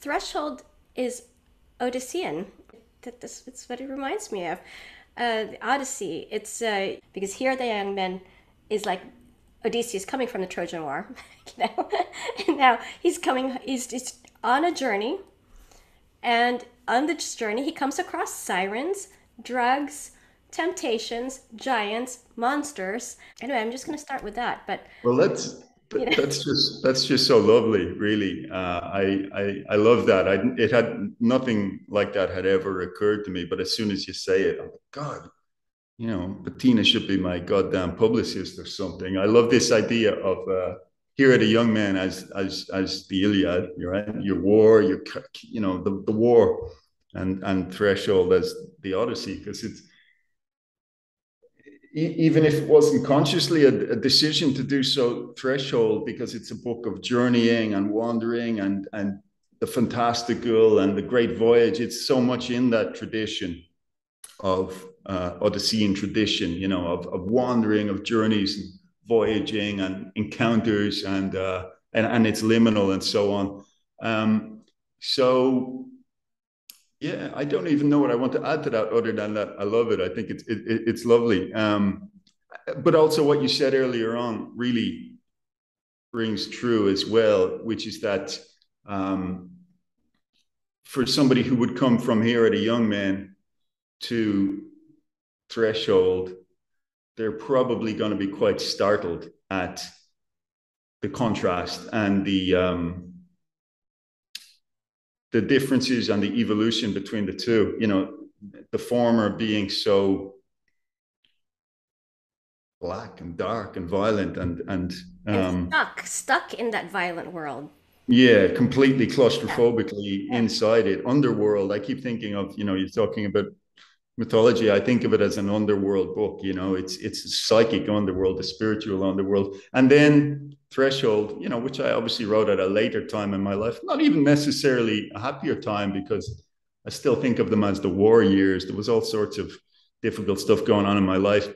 Threshold is Odyssean. That this it's what it reminds me of. Uh, the Odyssey. It's uh, because here the young man is like Odysseus coming from the Trojan War, you know, and now he's coming. He's, on a journey, and on this journey he comes across sirens, drugs, temptations, giants, monsters. Anyway, I'm just going to start with that. But well, that's you know. that's just that's just so lovely, really. Uh, I, I I love that. I it had nothing like that had ever occurred to me, but as soon as you say it, I'm like, God, you know, Bettina should be my goddamn publicist or something. I love this idea of. Uh, Here Are the Young Men as as as the Iliad, right? Your war, your you know the, the war, and and threshold as the Odyssey, because it's even if it wasn't consciously a, a, decision to do so threshold because it's a book of journeying and wandering and and the fantastical and the great voyage it's so much in that tradition of uh, odyssean tradition you know of, of wandering of journeys and voyaging and encounters and uh, and, and it's liminal and so on. Um, so yeah, I don't even know what I want to add to that other than that I love it. I think it's it, it's lovely. Um, but also what you said earlier on really rings true as well, which is that um, for somebody who would come from Here Are the Young Men to threshold, they're probably going to be quite startled at the contrast and the um, the differences and the evolution between the two you know the former being so black and dark and violent and and, um, and stuck stuck in that violent world. Yeah completely claustrophobically inside it underworld. I keep thinking of you know you're talking about mythology i think of it as an underworld book you know it's it's a psychic underworld a spiritual underworld. And then threshold you know which i obviously wrote at a later time in my life not even necessarily a happier time because i still think of them as the war years. There was all sorts of difficult stuff going on in my life